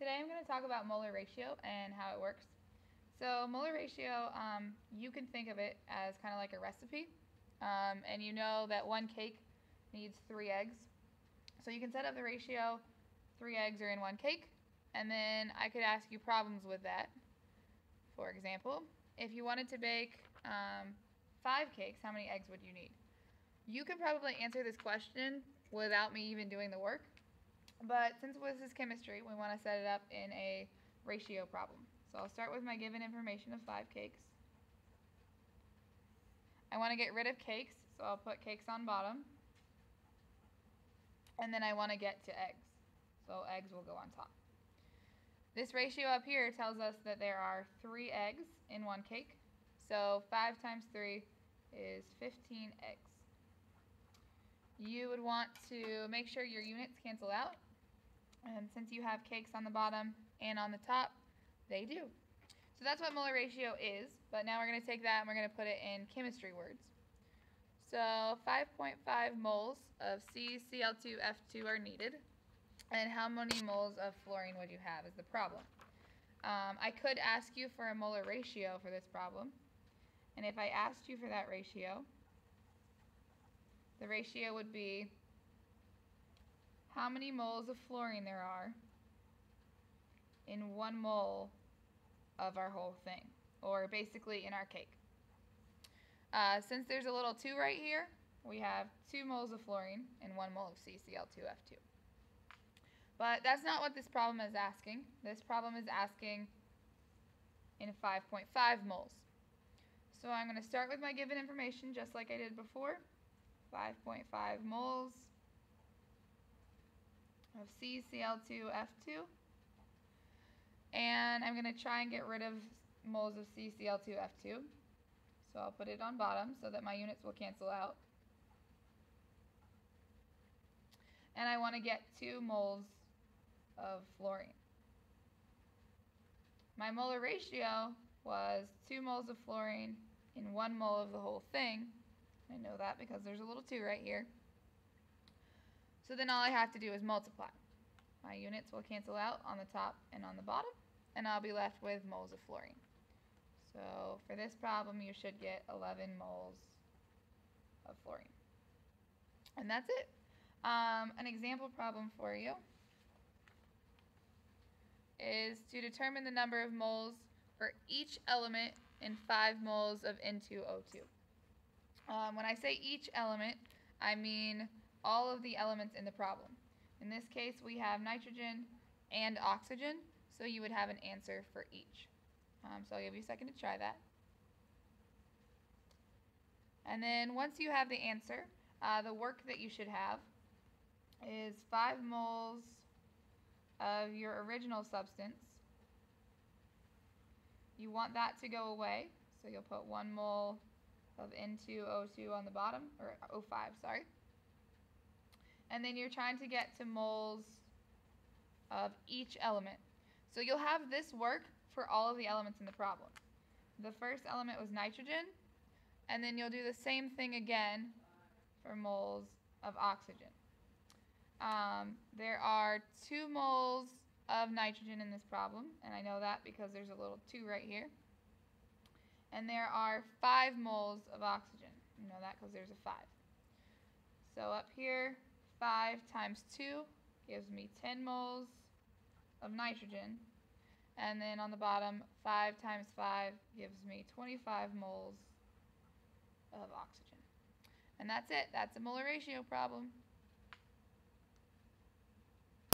Today I'm going to talk about molar ratio and how it works. So molar ratio, um, you can think of it as kind of like a recipe. Um, and you know that one cake needs three eggs. So you can set up the ratio, three eggs are in one cake. And then I could ask you problems with that. For example, if you wanted to bake um, five cakes, how many eggs would you need? You can probably answer this question without me even doing the work. But since this is chemistry, we want to set it up in a ratio problem. So I'll start with my given information of five cakes. I want to get rid of cakes, so I'll put cakes on bottom. And then I want to get to eggs, so eggs will go on top. This ratio up here tells us that there are three eggs in one cake. So 5 times 3 is 15 eggs. You would want to make sure your units cancel out. And since you have cakes on the bottom and on the top, they do. So that's what molar ratio is, but now we're going to take that and we're going to put it in chemistry words. So 5.5 moles of CCl2F2 are needed. And how many moles of fluorine would you have is the problem. Um, I could ask you for a molar ratio for this problem. And if I asked you for that ratio, the ratio would be how many moles of fluorine there are in one mole of our whole thing, or basically in our cake. Uh, since there's a little 2 right here, we have 2 moles of fluorine and 1 mole of CCl2F2. But that's not what this problem is asking. This problem is asking in 5.5 moles. So I'm going to start with my given information just like I did before. 5.5 moles of CCl2F2. And I'm going to try and get rid of moles of CCl2F2. So I'll put it on bottom so that my units will cancel out. And I want to get 2 moles of fluorine. My molar ratio was 2 moles of fluorine in 1 mole of the whole thing. I know that because there's a little 2 right here. So then all I have to do is multiply. My units will cancel out on the top and on the bottom, and I'll be left with moles of fluorine. So for this problem, you should get 11 moles of fluorine. And that's it. Um, an example problem for you is to determine the number of moles for each element in 5 moles of N2O2. Um, when I say each element, I mean all of the elements in the problem. In this case, we have nitrogen and oxygen, so you would have an answer for each. Um, so I'll give you a second to try that. And then once you have the answer, uh, the work that you should have is 5 moles of your original substance. You want that to go away, so you'll put 1 mole of N2O2 on the bottom, or O5, sorry and then you're trying to get to moles of each element. So you'll have this work for all of the elements in the problem. The first element was nitrogen, and then you'll do the same thing again for moles of oxygen. Um, there are two moles of nitrogen in this problem, and I know that because there's a little 2 right here. And there are 5 moles of oxygen. You know that because there's a 5. So up here, 5 times 2 gives me 10 moles of nitrogen. And then on the bottom, 5 times 5 gives me 25 moles of oxygen. And that's it. That's a molar ratio problem.